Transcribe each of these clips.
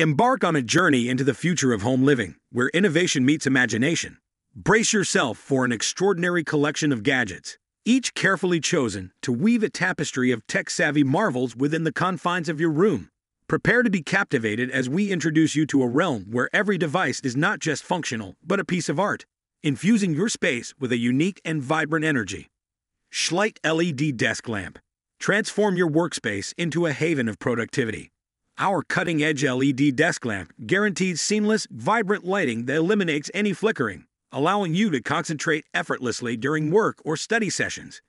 Embark on a journey into the future of home living, where innovation meets imagination. Brace yourself for an extraordinary collection of gadgets, each carefully chosen to weave a tapestry of tech savvy marvels within the confines of your room. Prepare to be captivated as we introduce you to a realm where every device is not just functional, but a piece of art, infusing your space with a unique and vibrant energy. Schlight LED Desk Lamp. Transform your workspace into a haven of productivity. Our cutting edge LED desk lamp guarantees seamless, vibrant lighting that eliminates any flickering, allowing you to concentrate effortlessly during work or study sessions.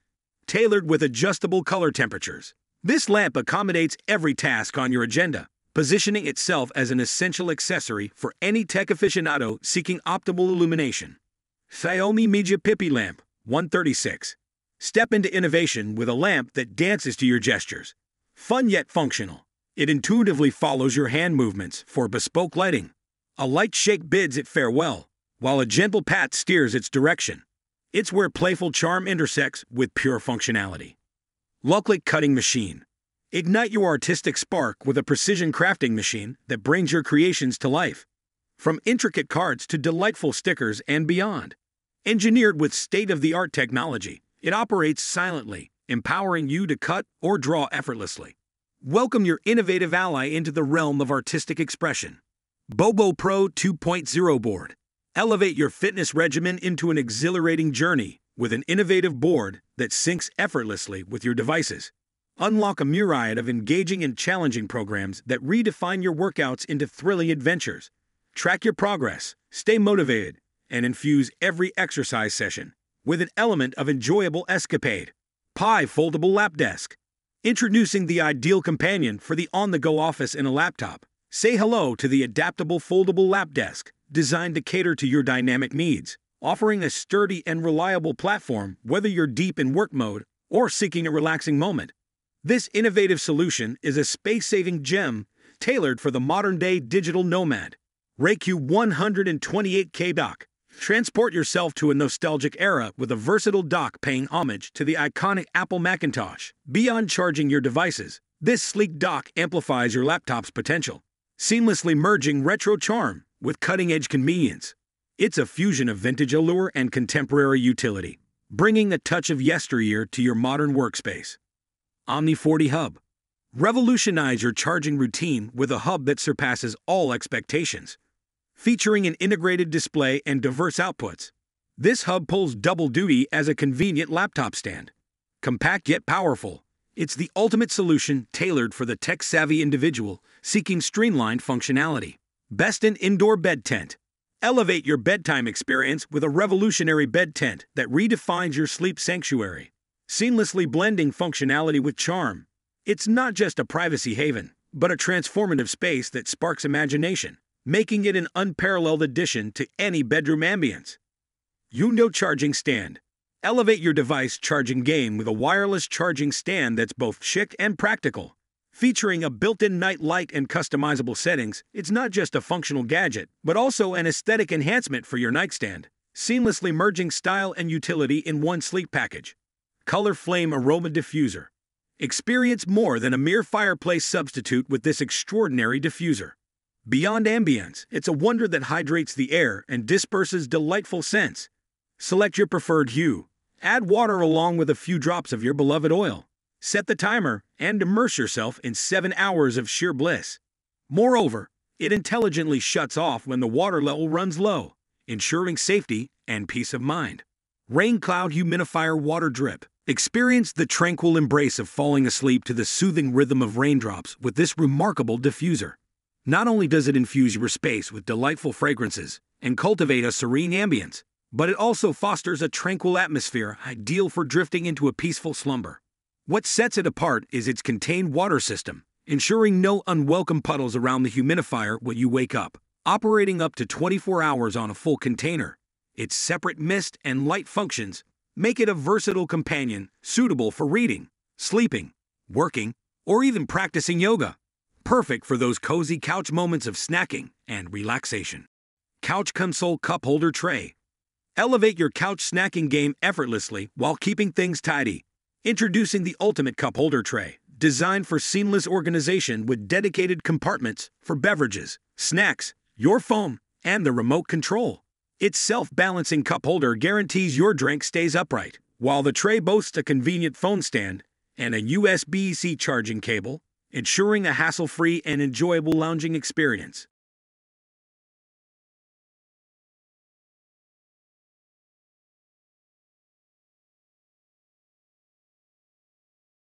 Tailored with adjustable color temperatures, this lamp accommodates every task on your agenda, positioning itself as an essential accessory for any tech aficionado seeking optimal illumination. Xiaomi Mijia Pipi Lamp 136. Step into innovation with a lamp that dances to your gestures. Fun yet functional. It intuitively follows your hand movements for bespoke lighting. A light shake bids it farewell, while a gentle pat steers its direction. It's where playful charm intersects with pure functionality. Loklik Cutting Machine. Ignite your artistic spark with a precision crafting machine that brings your creations to life. From intricate cards to delightful stickers and beyond. Engineered with state of the art technology, it operates silently, empowering you to cut or draw effortlessly. Welcome your innovative ally into the realm of artistic expression. Bobo Pro 2.0 Board. Elevate your fitness regimen into an exhilarating journey with an innovative board that syncs effortlessly with your devices. Unlock a myriad of engaging and challenging programs that redefine your workouts into thrilling adventures. Track your progress, stay motivated, and infuse every exercise session with an element of enjoyable escapade. Pi Foldable Lap Desk. Introducing the ideal companion for the on the go office in a laptop. Say hello to the adaptable foldable lap desk, designed to cater to your dynamic needs offering a sturdy and reliable platform whether you're deep in work mode or seeking a relaxing moment. This innovative solution is a space saving gem tailored for the modern day digital nomad. RayQ 128K dock. Transport yourself to a nostalgic era with a versatile dock paying homage to the iconic Apple Macintosh. Beyond charging your devices, this sleek dock amplifies your laptop's potential, seamlessly merging retro charm with cutting edge convenience. It's a fusion of vintage allure and contemporary utility, bringing a touch of yesteryear to your modern workspace. Omni 40 Hub. Revolutionize your charging routine with a hub that surpasses all expectations. Featuring an integrated display and diverse outputs, this hub pulls double duty as a convenient laptop stand. Compact yet powerful, it's the ultimate solution tailored for the tech savvy individual seeking streamlined functionality. Best in indoor bed tent. Elevate your bedtime experience with a revolutionary bed tent that redefines your sleep sanctuary, seamlessly blending functionality with charm. It's not just a privacy haven, but a transformative space that sparks imagination, making it an unparalleled addition to any bedroom ambience. Yundo Charging Stand. Elevate your device charging game with a wireless charging stand that's both chic and practical. Featuring a built in night light and customizable settings, it's not just a functional gadget, but also an aesthetic enhancement for your nightstand, seamlessly merging style and utility in one sleek package. Color Flame Aroma Diffuser. Experience more than a mere fireplace substitute with this extraordinary diffuser. Beyond ambience, it's a wonder that hydrates the air and disperses delightful scents. Select your preferred hue. Add water along with a few drops of your beloved oil. Set the timer and immerse yourself in 7 hours of sheer bliss. Moreover, it intelligently shuts off when the water level runs low, ensuring safety and peace of mind. Rain Cloud Humidifier Water Drip. Experience the tranquil embrace of falling asleep to the soothing rhythm of raindrops with this remarkable diffuser. Not only does it infuse your space with delightful fragrances and cultivate a serene ambience, but it also fosters a tranquil atmosphere ideal for drifting into a peaceful slumber. What sets it apart is its contained water system, ensuring no unwelcome puddles around the humidifier when you wake up. Operating up to 24 hours on a full container, its separate mist and light functions make it a versatile companion suitable for reading, sleeping, working, or even practicing yoga. Perfect for those cozy couch moments of snacking and relaxation. Couch Console Cup Holder Tray. Elevate your couch snacking game effortlessly while keeping things tidy Introducing the Ultimate Cup Holder Tray, designed for seamless organization with dedicated compartments for beverages, snacks, your phone, and the remote control. Its self-balancing cup holder guarantees your drink stays upright, while the tray boasts a convenient phone stand and a USB-C charging cable, ensuring a hassle-free and enjoyable lounging experience.